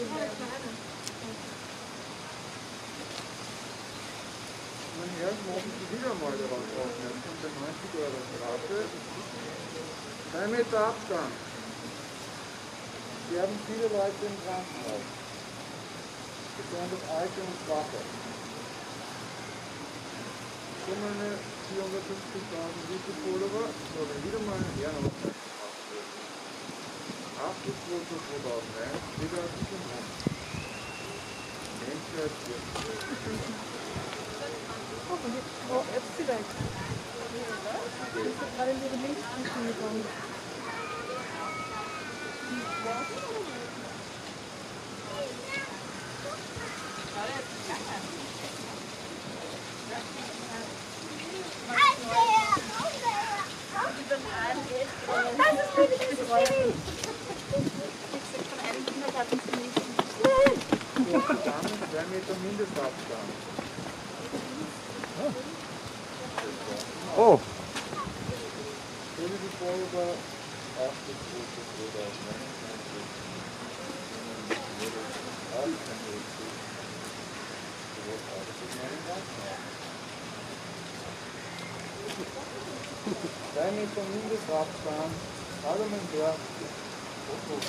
Mein Herr, morgen wieder mal darauf aufmerksam. 90 Euro Strafe. Drei Meter Abstand. Sterben viele Leute im Krankenhaus. Besonders Alte und Schwache. habe meine 450.000 Wiki-Follower sollen wieder mal einen Herrn aufmerksam machen. 8. 2. 2001 wieder 어, F가 있어. 다른 데로 링크 있으니까. 안돼요. 안돼요. 안돼요. Stelle die Follower 8 bis 2029. Auch kein Rückzug. Sowohl alles als auch im Krankenhaus. 2 Meter Mindestabstand. Hallo mein Herr. Foto.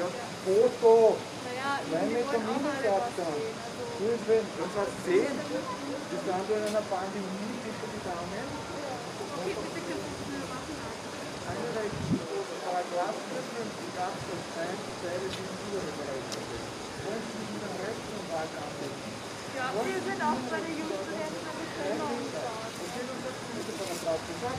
Ja, Foto. Naja, 2 Meter Mindestabstand. Hilfe, was hat 10? Wir sind in einer Pandemie, bitte die Damen. Eine Rechtsgröße, Paragraph 54 Absatz Ja, wir sind auch bei der Kein genau. Hinweis. Was wird uns das mit dem Paragraph gesagt?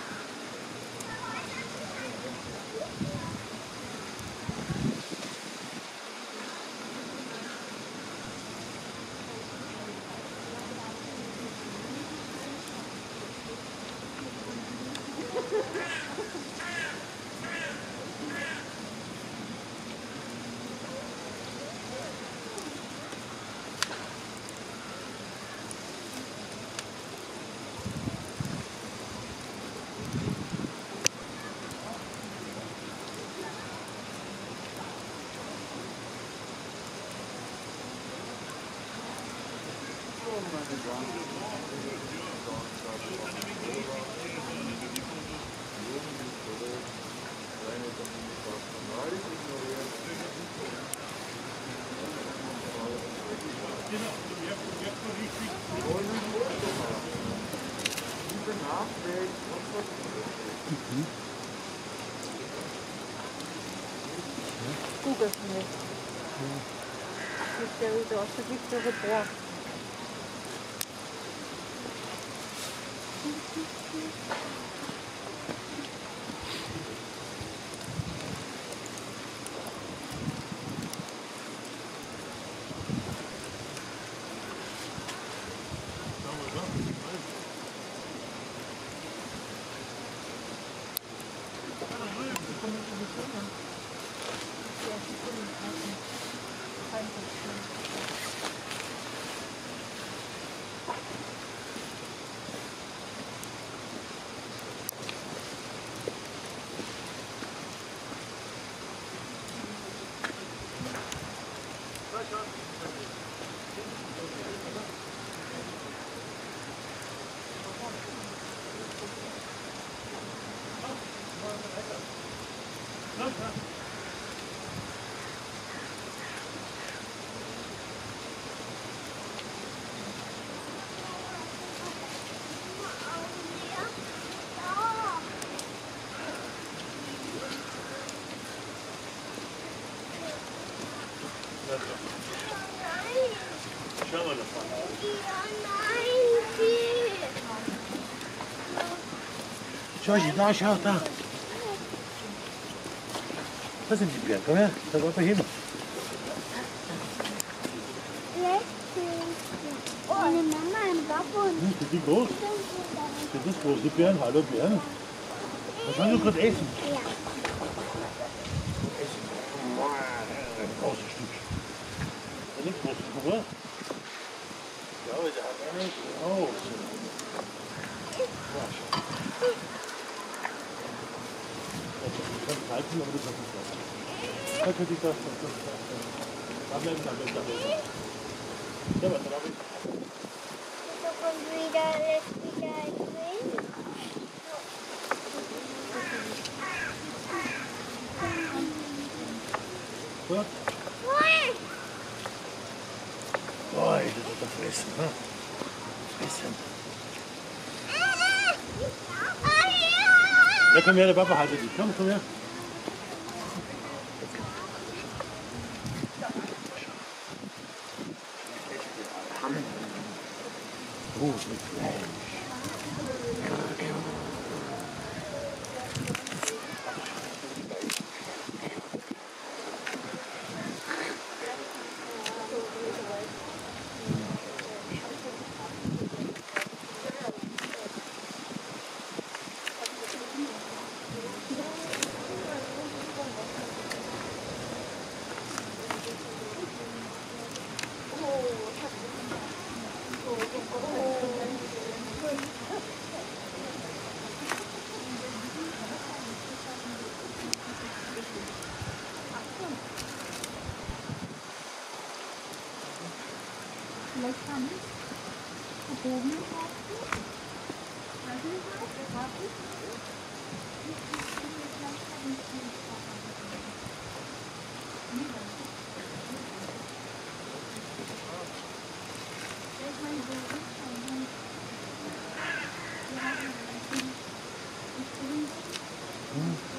Paragraph 54. So, meine Damen und Google für mich. Mit der Rute aus der Victor Report. 何? Georgie, da, schau, da. Das sind die Bären. Komm her, da wollen wir hin. Meine Mama im Babbel. Hm, sind die groß? Sind das große Bären? Hallo Bären. Was sollen wir gerade essen? Ja. Ein großes Stück. Eine große Kuh. Ja, aber der hat eine große. Ja, schau. Ich kann halten, aber das hat nicht das. Da könnte ich das, das, das, das. Da bleiben, da bleiben, da bleiben. Ja, aber da habe ich. So kommt wieder, lässt wieder ein Wind. Gut. Oh, das ist doch fressen, ne? Fressen. Ja, komm her, der Papa haltet dich. Komm, komm her. Da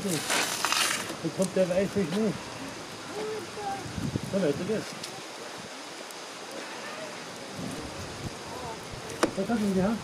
schneide. Da kommt der Weißfisch nicht. Na, weiter geht's. Was hat denn die Hand?